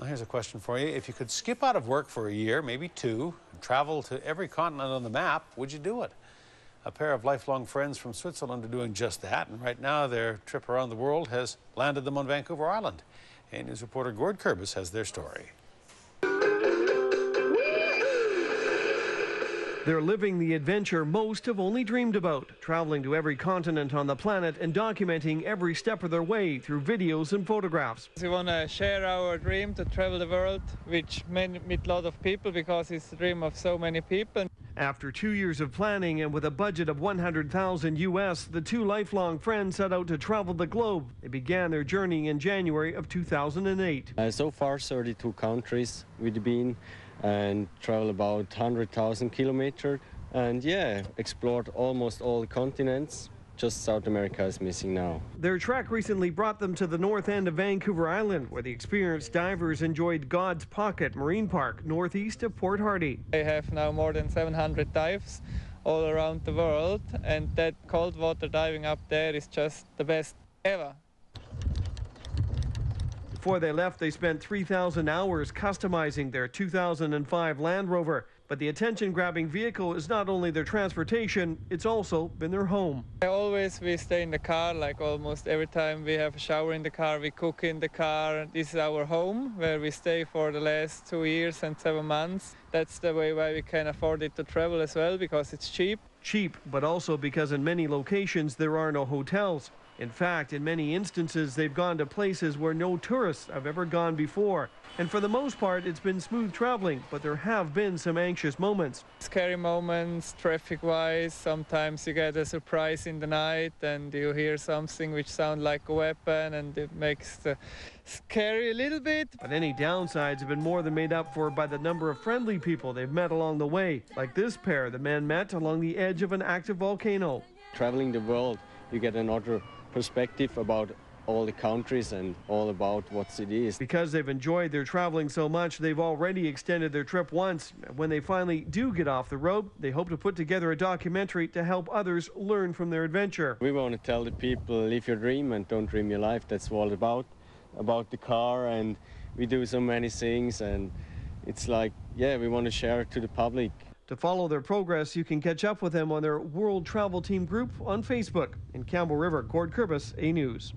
Well, here's a question for you. If you could skip out of work for a year, maybe two, and travel to every continent on the map, would you do it? A pair of lifelong friends from Switzerland are doing just that, and right now their trip around the world has landed them on Vancouver Island. A news reporter Gord Kurbis has their story. They're living the adventure most have only dreamed about, traveling to every continent on the planet and documenting every step of their way through videos and photographs. We want to share our dream to travel the world, which meet a lot of people because it's the dream of so many people. After two years of planning and with a budget of 100,000 US, the two lifelong friends set out to travel the globe. They began their journey in January of 2008. Uh, so far, 32 countries we've been and traveled about 100,000 kilometers. And yeah, explored almost all continents. Just South America is missing now. Their trek recently brought them to the north end of Vancouver Island, where the experienced divers enjoyed God's Pocket Marine Park, northeast of Port Hardy. They have now more than 700 dives all around the world, and that cold water diving up there is just the best ever. Before they left, they spent 3,000 hours customizing their 2005 Land Rover. But the attention grabbing vehicle is not only their transportation, it's also been their home. Always we stay in the car, like almost every time we have a shower in the car, we cook in the car. This is our home where we stay for the last two years and seven months. That's the way why we can afford it to travel as well because it's cheap. Cheap, but also because in many locations there are no hotels. In fact, in many instances, they've gone to places where no tourists have ever gone before. And for the most part, it's been smooth traveling, but there have been some anxious moments. Scary moments, traffic wise. Sometimes you get a surprise in the night and you hear something which sounds like a weapon and it makes the scary a little bit. But any downsides have been more than made up for by the number of friendly people they've met along the way, like this pair the man met along the edge of an active volcano. Traveling the world, you get another perspective about all the countries and all about what it is. Because they've enjoyed their traveling so much, they've already extended their trip once. When they finally do get off the road, they hope to put together a documentary to help others learn from their adventure. We want to tell the people, live your dream and don't dream your life. That's what about, about the car and we do so many things and it's like, yeah, we want to share it to the public. To follow their progress, you can catch up with them on their World Travel Team group on Facebook. In Campbell River, Gord Kurbis, A News.